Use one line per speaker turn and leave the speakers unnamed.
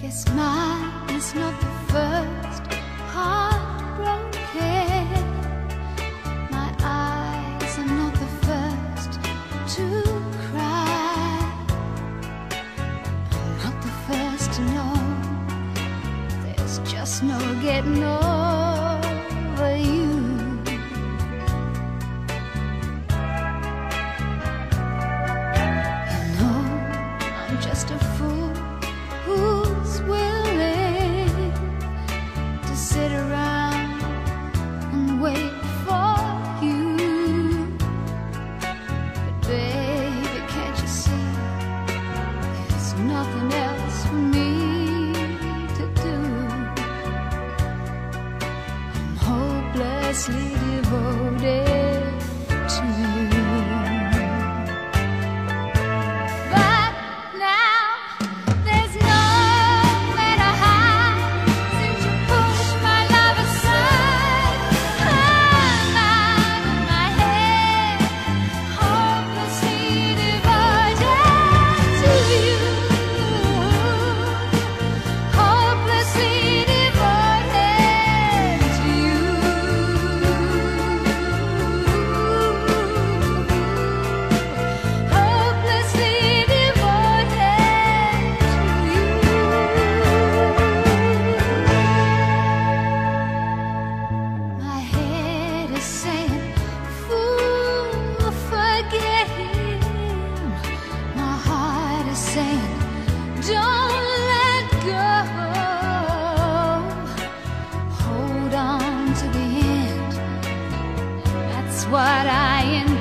Guess mine is not the first heartbroken. My eyes are not the first to cry. I'm not the first to know. There's just no getting over you. You know, I'm just a fool. and wait for you. But baby, can't you see? There's nothing else for me to do. I'm hopelessly devoted to you. what I am.